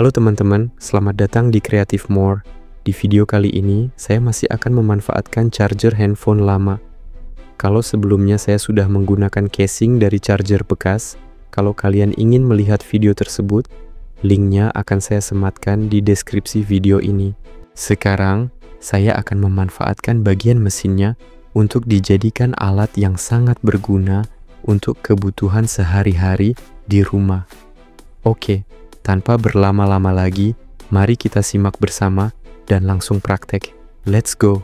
Halo teman-teman, selamat datang di Creative More. Di video kali ini, saya masih akan memanfaatkan charger handphone lama. Kalau sebelumnya saya sudah menggunakan casing dari charger bekas, kalau kalian ingin melihat video tersebut, linknya akan saya sematkan di deskripsi video ini. Sekarang, saya akan memanfaatkan bagian mesinnya untuk dijadikan alat yang sangat berguna untuk kebutuhan sehari-hari di rumah. Oke, tanpa berlama-lama lagi, mari kita simak bersama dan langsung praktek. Let's go!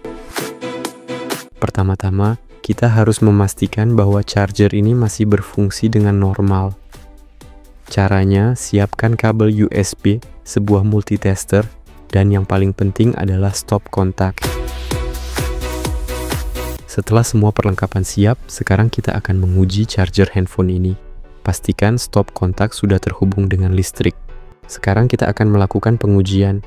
Pertama-tama, kita harus memastikan bahwa charger ini masih berfungsi dengan normal. Caranya, siapkan kabel USB, sebuah multitester, dan yang paling penting adalah stop kontak. Setelah semua perlengkapan siap, sekarang kita akan menguji charger handphone ini. Pastikan stop kontak sudah terhubung dengan listrik. Sekarang kita akan melakukan pengujian.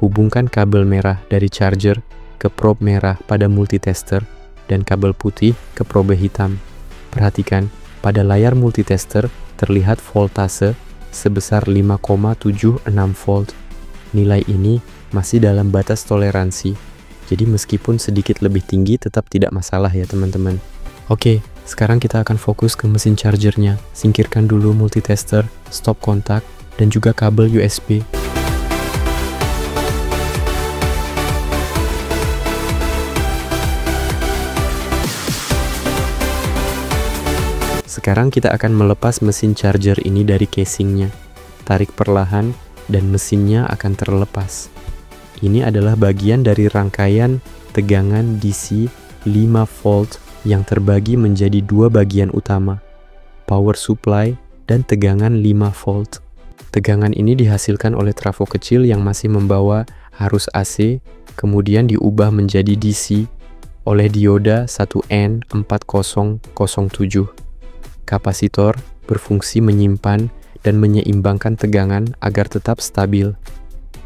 Hubungkan kabel merah dari charger ke probe merah pada multitester dan kabel putih ke probe hitam. Perhatikan, pada layar multitester terlihat voltase sebesar 5,76 volt. Nilai ini masih dalam batas toleransi, jadi meskipun sedikit lebih tinggi tetap tidak masalah ya teman-teman. Oke, sekarang kita akan fokus ke mesin chargernya. Singkirkan dulu multitester, stop kontak, dan juga kabel USB. Sekarang kita akan melepas mesin charger ini dari casingnya. Tarik perlahan dan mesinnya akan terlepas. Ini adalah bagian dari rangkaian tegangan DC 5 volt yang terbagi menjadi dua bagian utama, power supply dan tegangan 5 volt. Tegangan ini dihasilkan oleh trafo kecil yang masih membawa arus AC, kemudian diubah menjadi DC oleh dioda 1N4007. Kapasitor berfungsi menyimpan dan menyeimbangkan tegangan agar tetap stabil.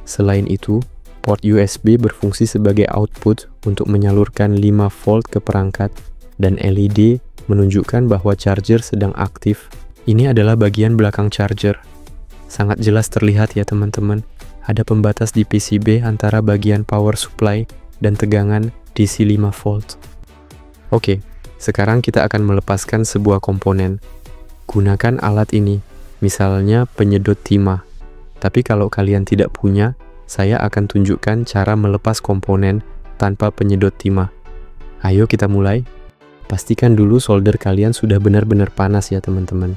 Selain itu, port USB berfungsi sebagai output untuk menyalurkan 5 volt ke perangkat dan LED menunjukkan bahwa charger sedang aktif. Ini adalah bagian belakang charger. Sangat jelas terlihat ya teman-teman, ada pembatas di PCB antara bagian power supply dan tegangan DC 5 volt. Oke, sekarang kita akan melepaskan sebuah komponen. Gunakan alat ini, misalnya penyedot timah. Tapi kalau kalian tidak punya, saya akan tunjukkan cara melepas komponen tanpa penyedot timah. Ayo kita mulai. Pastikan dulu solder kalian sudah benar-benar panas ya teman-teman.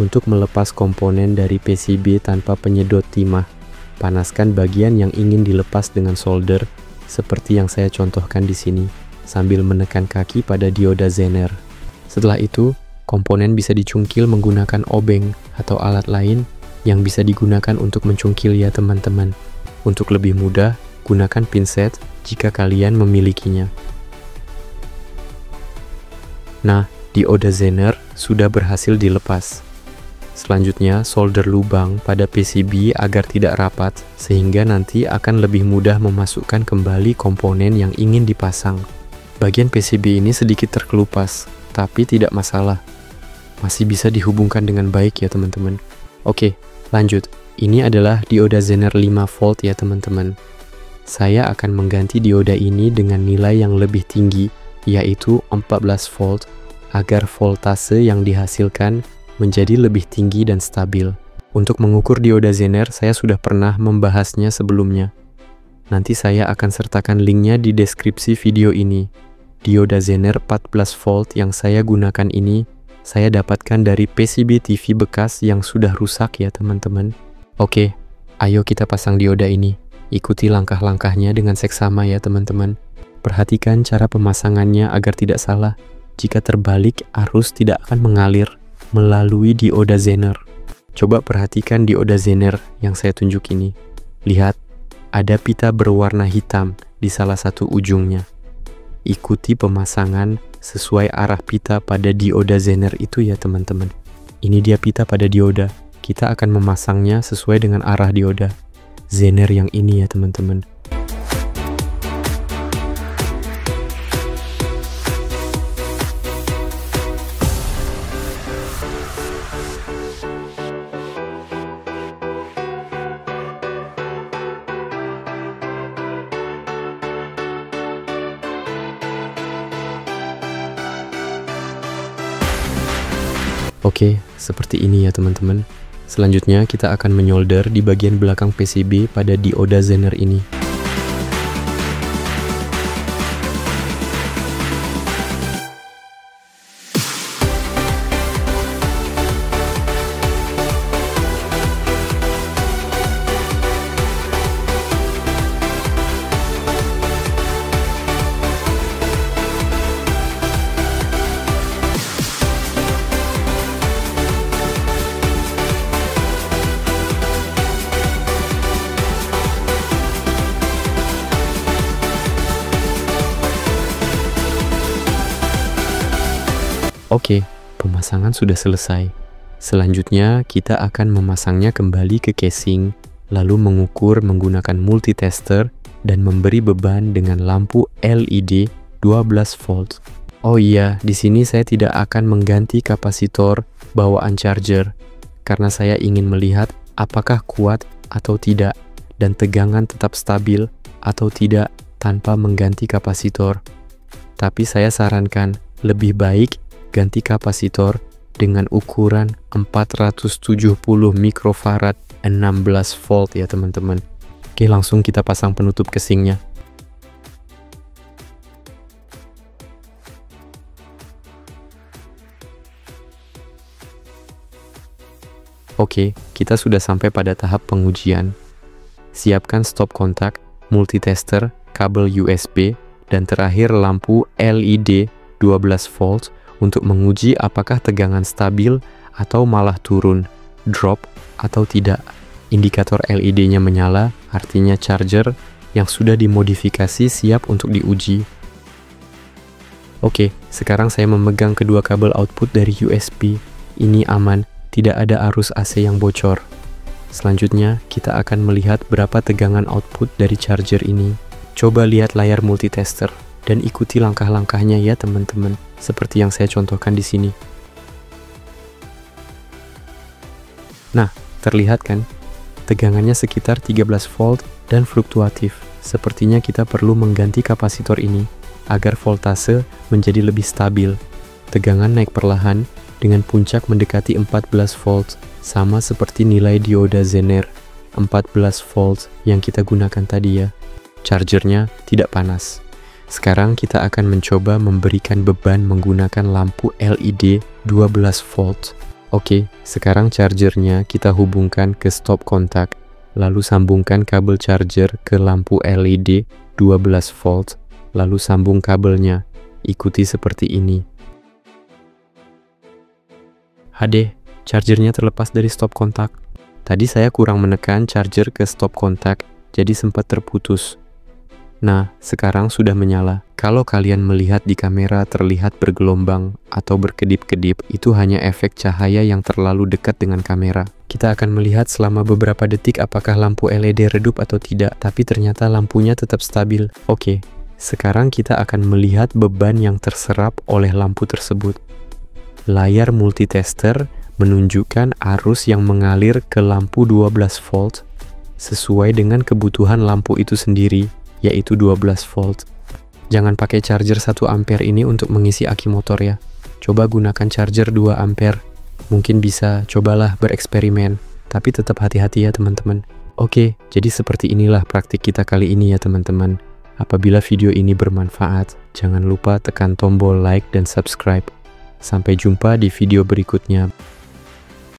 Untuk melepas komponen dari PCB tanpa penyedot timah, panaskan bagian yang ingin dilepas dengan solder seperti yang saya contohkan di sini, sambil menekan kaki pada dioda Zener. Setelah itu, komponen bisa dicungkil menggunakan obeng atau alat lain yang bisa digunakan untuk mencungkil ya teman-teman. Untuk lebih mudah, gunakan pinset jika kalian memilikinya. Nah, dioda Zener sudah berhasil dilepas. Selanjutnya, solder lubang pada PCB agar tidak rapat, sehingga nanti akan lebih mudah memasukkan kembali komponen yang ingin dipasang. Bagian PCB ini sedikit terkelupas, tapi tidak masalah. Masih bisa dihubungkan dengan baik ya teman-teman. Oke, lanjut. Ini adalah dioda Zener 5 volt ya teman-teman. Saya akan mengganti dioda ini dengan nilai yang lebih tinggi, yaitu 14 volt, agar voltase yang dihasilkan menjadi lebih tinggi dan stabil. Untuk mengukur dioda Zener, saya sudah pernah membahasnya sebelumnya. Nanti saya akan sertakan linknya di deskripsi video ini. Dioda Zener 14 volt yang saya gunakan ini, saya dapatkan dari PCB TV bekas yang sudah rusak ya teman-teman. Oke, ayo kita pasang dioda ini. Ikuti langkah-langkahnya dengan seksama ya teman-teman. Perhatikan cara pemasangannya agar tidak salah. Jika terbalik, arus tidak akan mengalir melalui dioda Zener. Coba perhatikan dioda Zener yang saya tunjuk ini. Lihat, ada pita berwarna hitam di salah satu ujungnya. Ikuti pemasangan sesuai arah pita pada dioda Zener itu ya teman-teman. Ini dia pita pada dioda. Kita akan memasangnya sesuai dengan arah dioda. Zener yang ini ya teman-teman. Oke, seperti ini ya teman-teman. Selanjutnya kita akan menyolder di bagian belakang PCB pada dioda Zener ini. Oke, pemasangan sudah selesai. Selanjutnya, kita akan memasangnya kembali ke casing, lalu mengukur menggunakan multitester dan memberi beban dengan lampu LED 12 volt. Oh iya, di sini saya tidak akan mengganti kapasitor bawaan charger karena saya ingin melihat apakah kuat atau tidak dan tegangan tetap stabil atau tidak tanpa mengganti kapasitor. Tapi saya sarankan lebih baik ganti kapasitor dengan ukuran 470 mikrofarad 16 volt ya teman-teman. Oke langsung kita pasang penutup casingnya. Oke, kita sudah sampai pada tahap pengujian. Siapkan stop kontak, multitester, kabel USB, dan terakhir lampu LED 12 volt untuk menguji apakah tegangan stabil atau malah turun, drop atau tidak. Indikator LED-nya menyala, artinya charger yang sudah dimodifikasi siap untuk diuji. Oke, sekarang saya memegang kedua kabel output dari USB. Ini aman, tidak ada arus AC yang bocor. Selanjutnya, kita akan melihat berapa tegangan output dari charger ini. Coba lihat layar multitester dan ikuti langkah-langkahnya ya teman-teman seperti yang saya contohkan di sini. Nah, terlihat kan? Tegangannya sekitar 13 volt dan fluktuatif. Sepertinya kita perlu mengganti kapasitor ini agar voltase menjadi lebih stabil. Tegangan naik perlahan dengan puncak mendekati 14 volt, sama seperti nilai dioda Zener 14 volt yang kita gunakan tadi ya. Chargernya tidak panas. Sekarang kita akan mencoba memberikan beban menggunakan lampu LED 12 volt. Oke, sekarang chargernya kita hubungkan ke stop kontak, lalu sambungkan kabel charger ke lampu LED 12 volt, lalu sambung kabelnya. Ikuti seperti ini. HD, chargernya terlepas dari stop kontak. Tadi saya kurang menekan charger ke stop kontak, jadi sempat terputus. Nah, sekarang sudah menyala. Kalau kalian melihat di kamera terlihat bergelombang atau berkedip-kedip, itu hanya efek cahaya yang terlalu dekat dengan kamera. Kita akan melihat selama beberapa detik apakah lampu LED redup atau tidak, tapi ternyata lampunya tetap stabil. Oke, sekarang kita akan melihat beban yang terserap oleh lampu tersebut. Layar multitester menunjukkan arus yang mengalir ke lampu 12 volt sesuai dengan kebutuhan lampu itu sendiri yaitu 12 volt. Jangan pakai charger 1 ampere ini untuk mengisi aki motor ya. Coba gunakan charger 2 ampere. Mungkin bisa, cobalah bereksperimen. Tapi tetap hati-hati ya teman-teman. Oke, jadi seperti inilah praktik kita kali ini ya teman-teman. Apabila video ini bermanfaat, jangan lupa tekan tombol like dan subscribe. Sampai jumpa di video berikutnya.